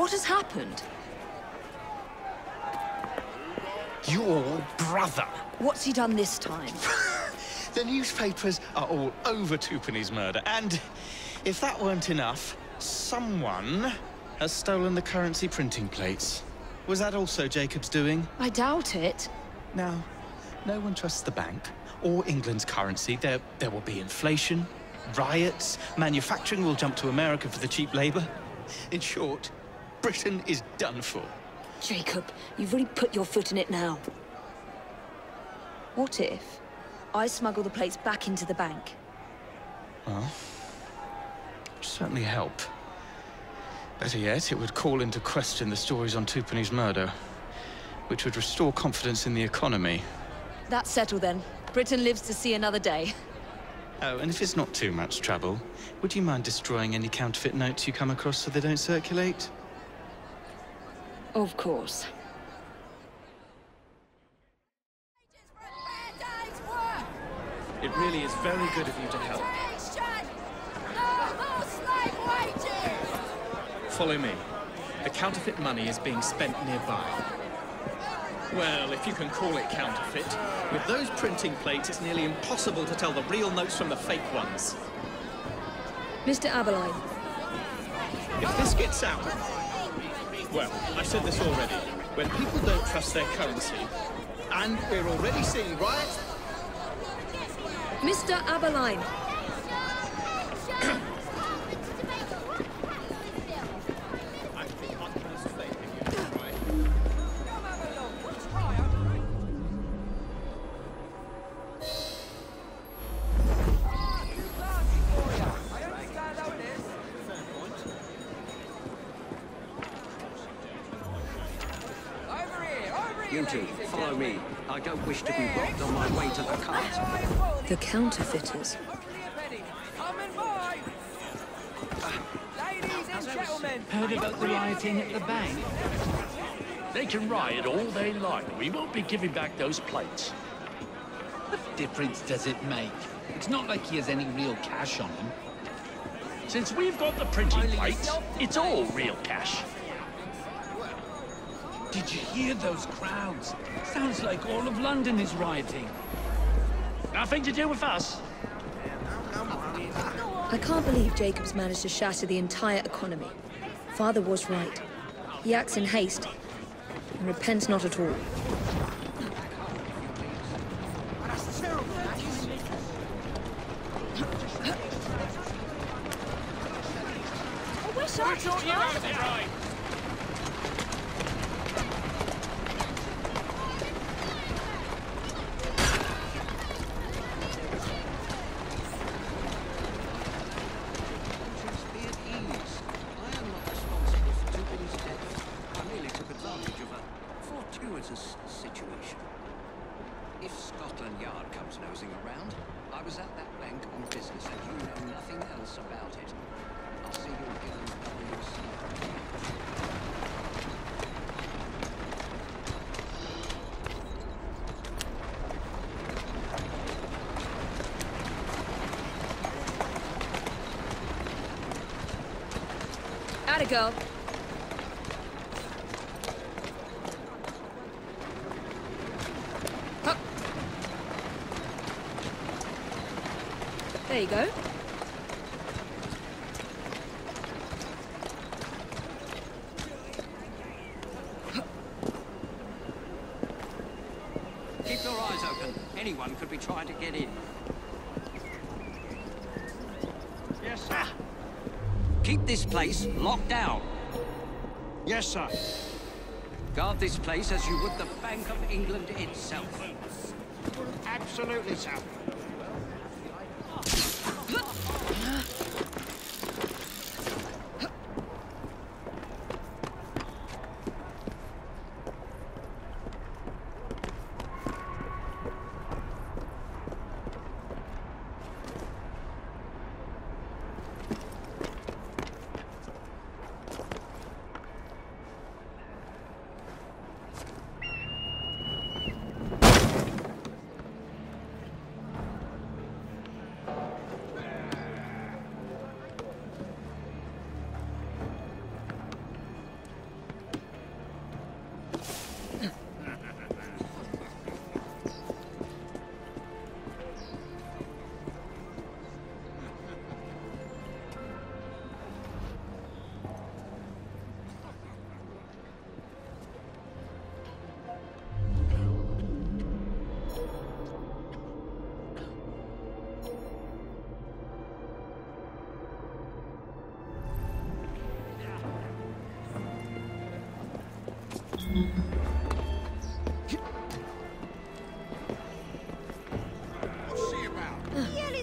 What has happened? Your brother. What's he done this time? The newspapers are all over Twopenny's murder, and if that weren't enough, someone has stolen the currency printing plates. Was that also Jacob's doing? I doubt it. Now, no one trusts the bank or England's currency. There, there will be inflation, riots, manufacturing will jump to America for the cheap labor. In short, Britain is done for. Jacob, you've really put your foot in it now. What if I smuggle the plates back into the bank? Well, it would certainly help. Better yet, it would call into question the stories on Twopenny's murder, which would restore confidence in the economy. That's settled then. Britain lives to see another day. Oh, and if it's not too much trouble, would you mind destroying any counterfeit notes you come across so they don't circulate? Of course. It really is very good of you to help. Follow me. The counterfeit money is being spent nearby. Well, if you can call it counterfeit. With those printing plates, it's nearly impossible to tell the real notes from the fake ones. Mr. Abberline, If this gets out... Well, I've said this already. When people don't trust their currency, and we're already seeing riots... Mr. Abberline, You two, follow me. I don't wish to be robbed on my way to the cart. the counterfeiters. Heard about the rioting at the bank? They can riot all they like. We won't be giving back those plates. What difference does it make? It's not like he has any real cash on him. Since we've got the printing plates, it's all real cash. Did you hear those crowds? Sounds like all of London is rioting. Nothing to do with us. I can't believe Jacob's managed to shatter the entire economy. Father was right. He acts in haste and repents not at all. I wish Be at ease. I am not responsible for Twopenny's death. I merely took advantage of a fortuitous situation. If Scotland Yard comes nosing around, I was at that bank on business and you know nothing else about it. I'll see you again very soon. Girl. Hup. There you go. Keep your eyes open. Anyone could be trying to get in. Yes, sir. Keep this place locked down. Yes, sir. Guard this place as you would the Bank of England itself. Absolutely, sir.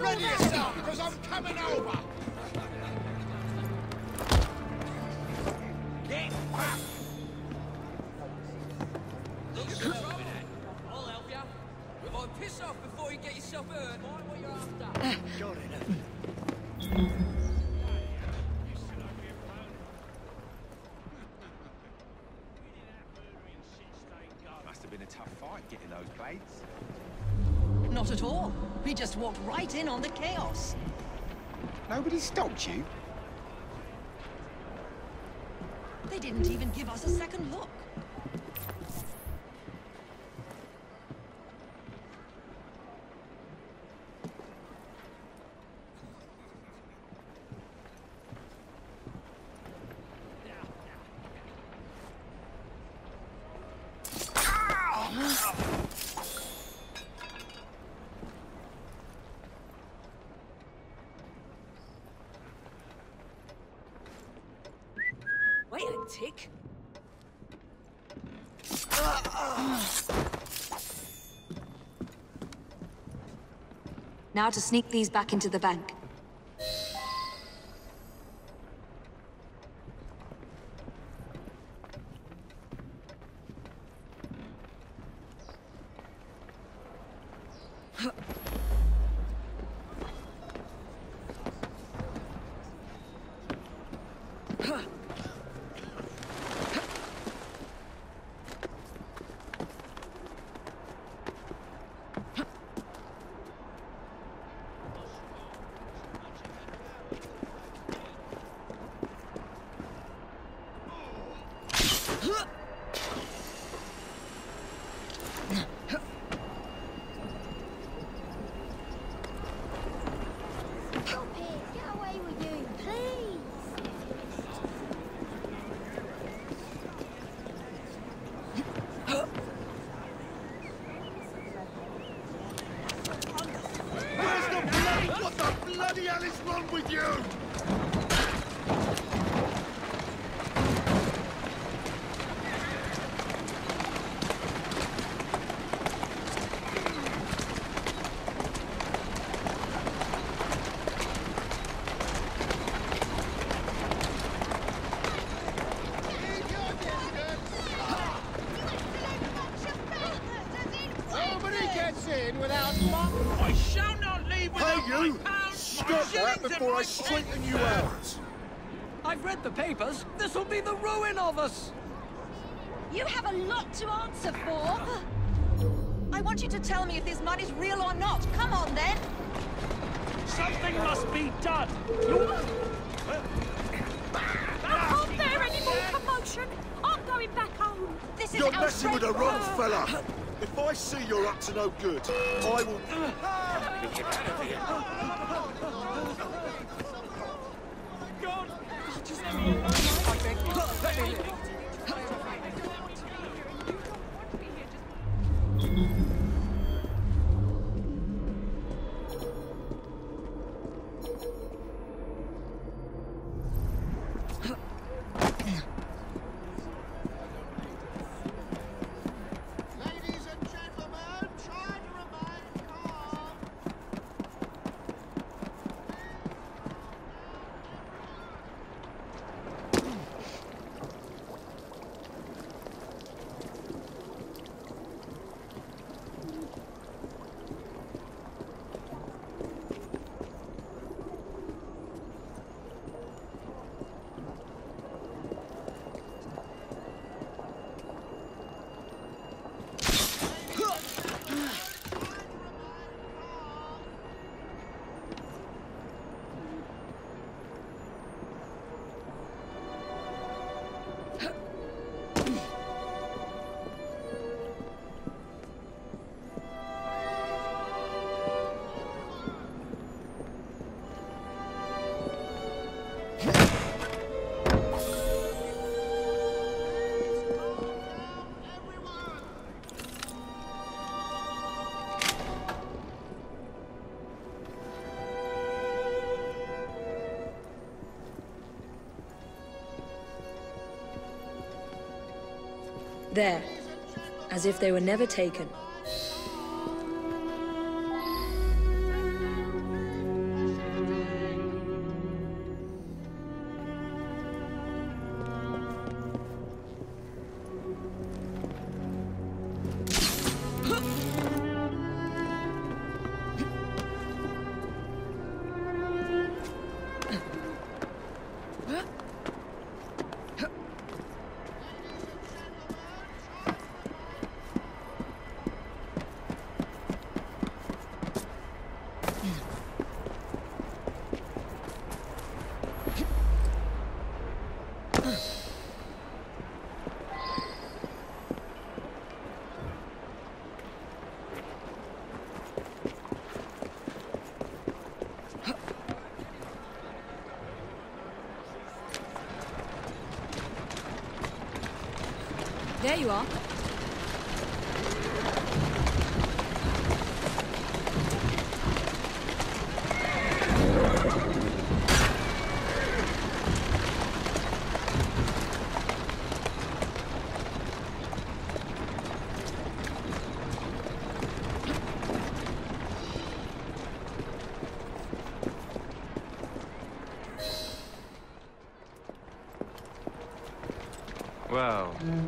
Ready yourself, because I'm coming over! Get back! I'll help you. If I piss off before you get yourself hurt, mind what you're after. Must have been a tough fight getting those blades. Not at all. We just walked right in on the chaos. Nobody stopped you? They didn't even give us a second look. Now to sneak these back into the bank. Stop it! Get away with you, please! Where's the bloody... What the bloody hell is wrong with you? Nobody gets in without my... I shall not leave without Hey, you! my pounds, my Stop that shillings and before I straighten pence. you out! I've read the papers. This'll be the ruin of us. You have a lot to answer for. I want you to tell me if this money's real or not. Come on, then. Something must be done. I can't bear any more commotion! I'm going back home! This is You're messing with the wrong fella! If I see you're up to no good, I will... Ladies There. As if they were never taken. There you are.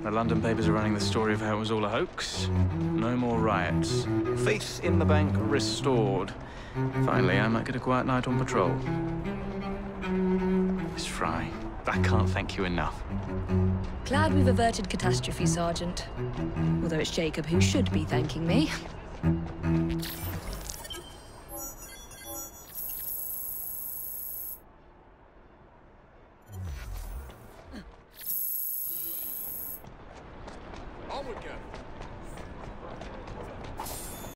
The London papers are running the story of how it was all a hoax. No more riots. Faith in the bank restored. Finally, I might get a quiet night on patrol. Miss Frye, I can't thank you enough. Glad we've averted catastrophe, Sergeant. Although it's Jacob who should be thanking me.